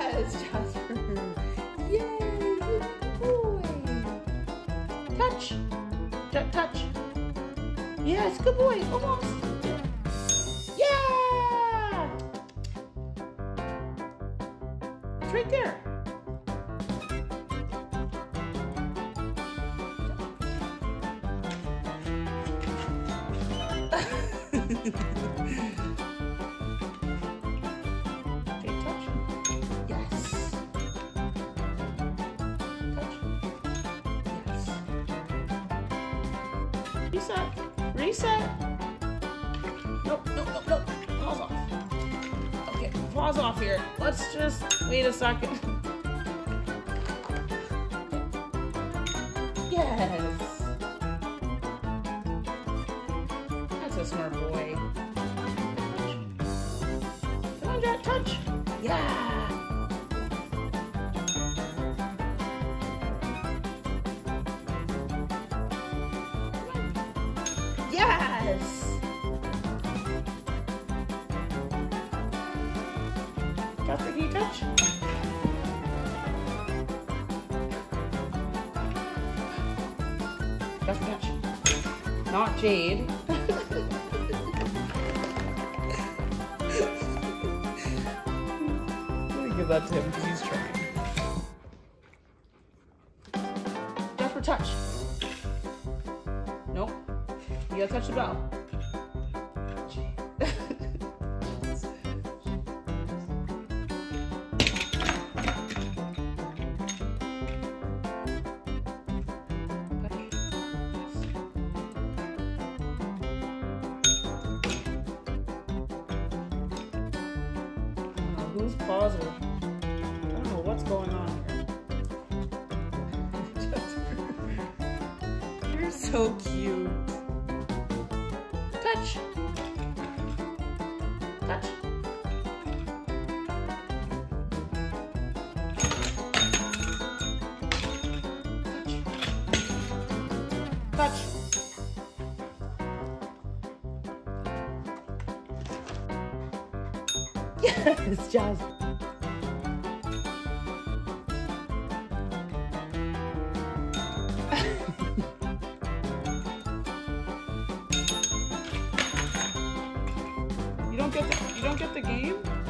Yes, Jasper. Yay, good boy. Touch. T touch. Yes, good boy. Almost. Yeah. It's right there. Reset. Reset. Nope, nope, nope, nope. Paws off. Okay, paws off here. Let's just wait a second. Yes. That's a smart boy. Come on, Jack, touch. Yeah. Yes. Jasper, can you touch? Jasper, touch. Not Jade. I'm give that to him because he's trying. Jasper, touch. You gotta touch the bell. Uh, who's paws? I don't know what's going on here. You're so cute. Touch. Touch. Touch. Yes, Jazz. Get the you don't get the game?